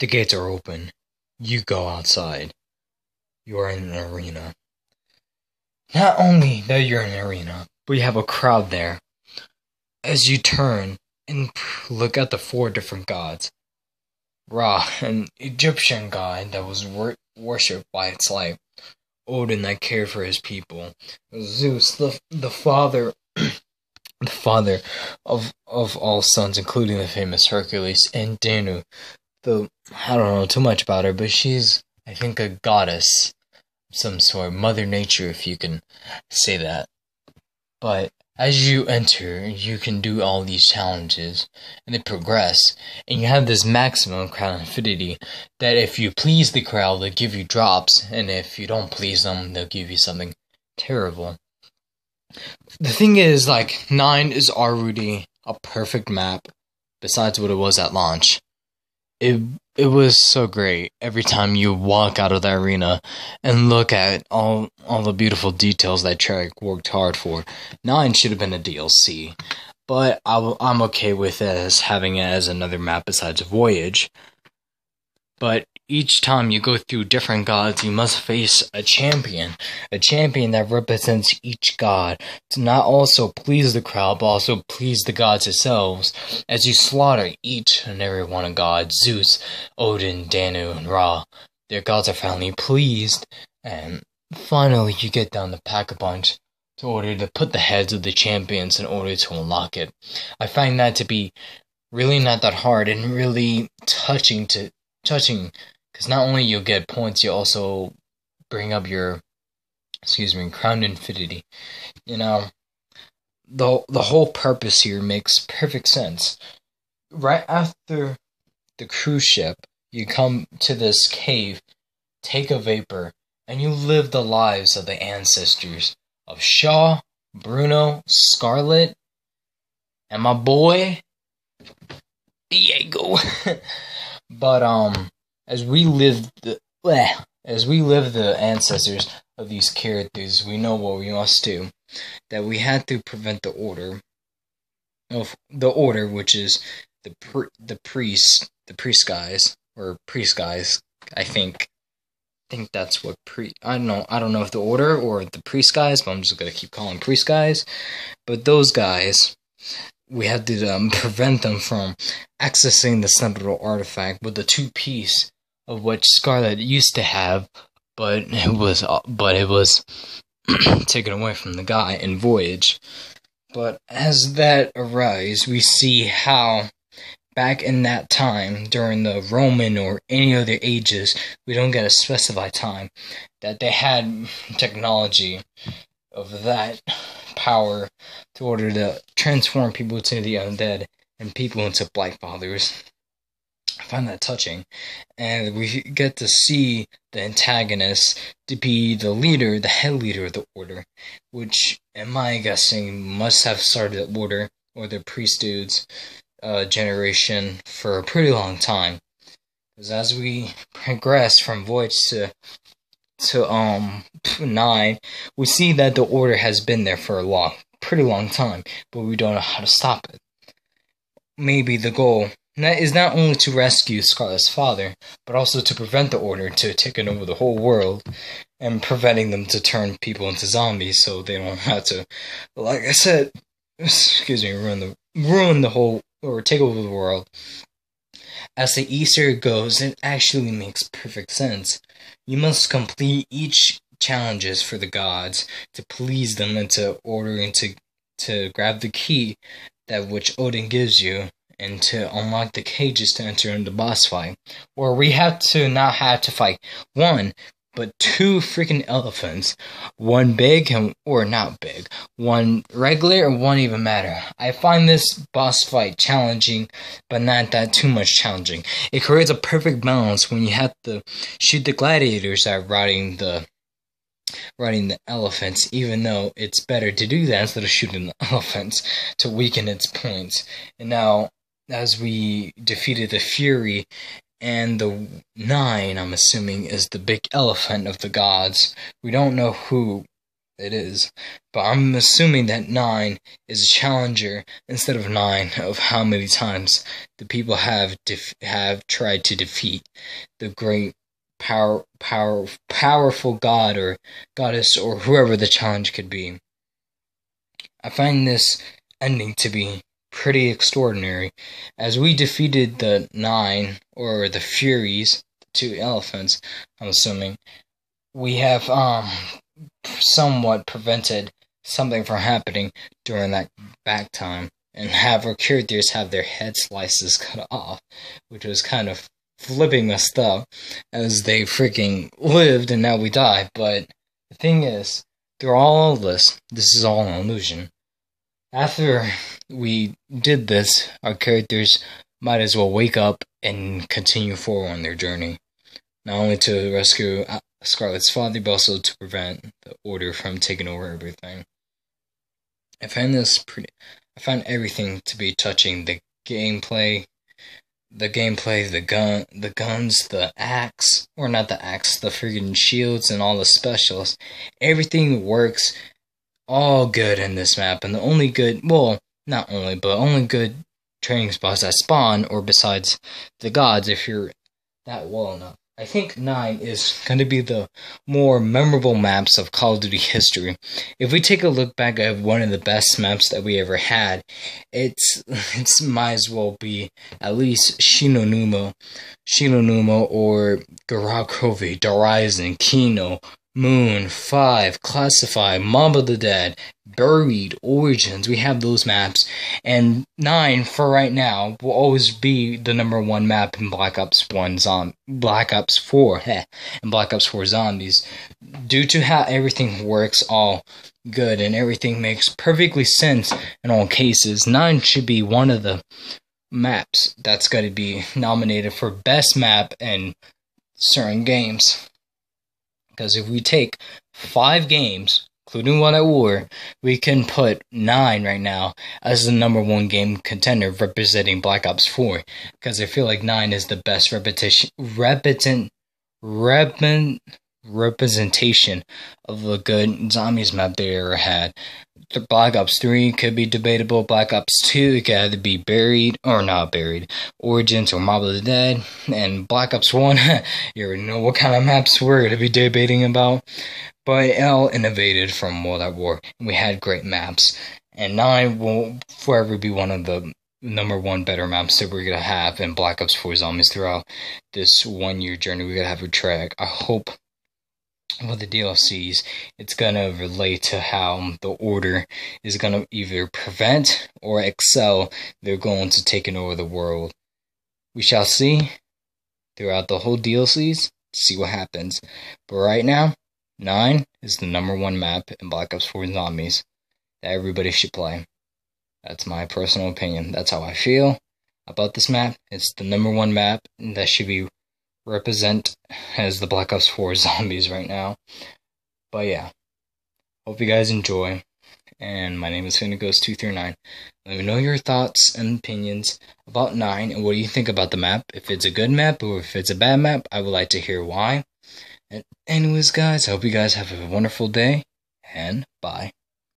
The gates are open. You go outside. You are in an arena. Not only that you're in an arena, but you have a crowd there. As you turn and look at the four different gods Ra, an Egyptian god that was wor- worshipped by its light, Odin that cared for his people, Zeus, the, the father the father of of all sons, including the famous Hercules, and Danu, the I don't know too much about her, but she's I think a goddess, some sort, Mother Nature, if you can say that. But as you enter, you can do all these challenges, and they progress, and you have this maximum crowd infinity that if you please the crowd, they'll give you drops, and if you don't please them, they'll give you something terrible the thing is, like, 9 is already a perfect map, besides what it was at launch. It it was so great every time you walk out of the arena and look at all all the beautiful details that Treyarch worked hard for. Nine should have been a DLC, but I, I'm okay with it as having it as another map besides Voyage. But each time you go through different gods, you must face a champion, a champion that represents each god, to not also please the crowd, but also please the gods themselves, as you slaughter each and every one of gods Zeus, Odin, Danu, and Ra. Their gods are finally pleased, and finally you get down to Pack-a-Punch to order to put the heads of the champions in order to unlock it. I find that to be really not that hard and really touching to touching because not only you'll get points, you also bring up your, excuse me, crown infinity. You know, the the whole purpose here makes perfect sense. Right after the cruise ship, you come to this cave, take a vapor, and you live the lives of the ancestors of Shaw, Bruno, Scarlett, and my boy Diego. but um as we live the bleh, as we live the ancestors of these characters, we know what we must do. That we had to prevent the order of the order, which is the pri- the priest, the priest guys or priest guys. I think, I think that's what pre. I don't know. I don't know if the order or the priest guys, but I'm just gonna keep calling priest guys. But those guys, we had to um, prevent them from accessing the central artifact with the two piece of what Scarlett used to have, but it was but it was taken away from the guy in Voyage. But as that arises, we see how back in that time, during the Roman or any other ages, we don't get a specified time, that they had technology of that power to order to transform people into the undead and people into Blightfathers. I find that touching. And we get to see the antagonist to be the leader, the head leader of the order, which, am my guessing, must have started the order or the priest dudes uh, generation for a pretty long time. Because as we progress from Voyage to to um nine, we see that the order has been there for a long, pretty long time, but we don't know how to stop it. Maybe the goal is not only to rescue Scarlett's father, but also to prevent the Order to taking over the whole world and preventing them to turn people into zombies so they don't have to, like I said, excuse me, ruin the ruin the whole or take over the world. As the Easter goes, it actually makes perfect sense. You must complete each challenges for the gods to please them and to order and to to grab the key that which Odin gives you and to unlock the cages to enter into boss fight, where we have to not have to fight one, but two freaking elephants, one big and or not big, one regular and one even matter. I find this boss fight challenging, but not that too much challenging. It creates a perfect balance when you have to shoot the gladiators that are riding the riding the elephants, even though it's better to do that instead of shooting the elephants to weaken its points. And now as we defeated the Fury and the Nine, I'm assuming, is the big elephant of the gods. We don't know who it is. But I'm assuming that 9 is a challenger instead of 9 of how many times the people have def- have tried to defeat the great power power powerful god or goddess or whoever the challenge could be. I find this ending to be pretty extraordinary as we defeated the 9 or the furies, the two elephants, I'm assuming. We have um somewhat prevented something from happening during that back time and have our characters have their head slices cut off, which was kind of flipping messed up as they freaking lived and now we die. But the thing is, through all of this, this is all an illusion. After we did this, our characters might as well wake up and continue forward on their journey. Not only to rescue uh, Scarlett's father, but also to prevent the Order from taking over everything. I find this pretty. I find everything to be touching. The gameplay, the gameplay, the gun, the guns, the axe, or not the axe, the freaking shields and all the specials. Everything works all good in this map, and the only good, well, not only, but only good training spots that spawn, or besides the gods, if you're that well enough. I think 9 is going to be the more memorable maps of Call of Duty history. If we take a look back at one of the best maps that we ever had, it's it's might as well be at least Shi-No-Numa, Shi-No-Numa or Garakove, Der Riese, Kino, Moon, Five, Classify, of the Dead, Buried, Origins. We have those maps. And 9, for right now, will always be the number one map in Black Ops 1 Zom- Black Ops 4, heh, and Black Ops 4 Zombies. Due to how everything works all good and everything makes perfectly sense in all cases, 9 should be one of the maps that's going to be nominated for Best Map in certain games. Because if we take five games, including one at war, we can put nine right now as the number one game contender representing Black Ops 4. Because I feel like nine is the best repetition, repetent, repent, representation of the good zombies map they ever had. Black Ops 3 could be debatable. Black Ops 2 could either be buried or not buried. Origins or Mob of the Dead. And Black Ops 1, you already know what kind of maps we're going to be debating about. But L innovated from World at War, and we had great maps. And 9 will forever be one of the number one better maps that we're to have in Black Ops 4 Zombies throughout this one year journey we're to have a track. I hope with the DLCs, it's gonna relate to how the order is gonna either prevent or excel their goal into taking over the world. We shall see throughout the whole DLCs, see what happens. But right now, 9 is the number one map in Black Ops 4 Zombies that everybody should play. That's my personal opinion. That's how I feel about this map. It's the number one map that should be represent as the Black Ops 4 zombies right now. But yeah, hope you guys enjoy. And my name is PhantomGhost239. Let me know your thoughts and opinions about 9 and what do you think about the map. If it's a good map or if it's a bad map, I would like to hear why. And anyways, guys, I hope you guys have a wonderful day and bye.